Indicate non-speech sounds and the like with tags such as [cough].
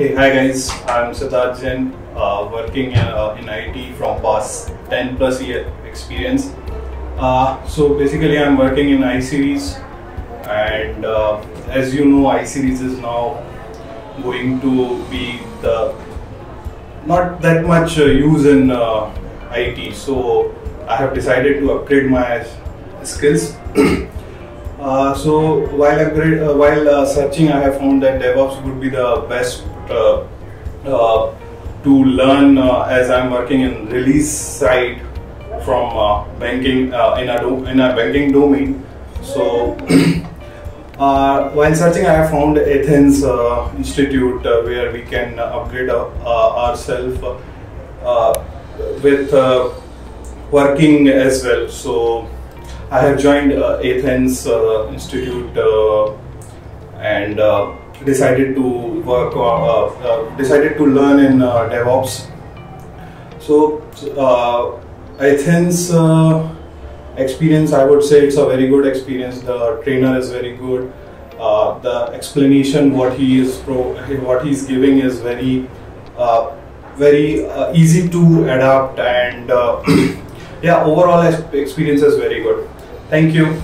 Hey, hi guys. I'm Siddharth Jain, uh, working uh, in IT from past 10 plus year experience. Uh, so basically, I'm working in iSeries, and uh, as you know, iSeries is now going to be the not that much uh, use in uh, IT. So I have decided to upgrade my skills. [clears throat] Uh, so while uh, while uh, searching, I have found that DevOps would be the best uh, uh, to learn uh, as I'm working in release side from uh, banking uh, in a in a banking domain. So [clears throat] while searching, I have found Ethan's Institute where we can upgrade ourselves with working as well. So I have joined uh, Ethan's uh, Institute uh, and decided to work decided to learn in DevOps. So Ethan's experience, I would say it's a very good experience. The trainer is very good. Uh, the explanation what he is pro, what he's giving is very uh, very uh, easy to adapt and [clears throat] yeah overall experience is very good Thank you.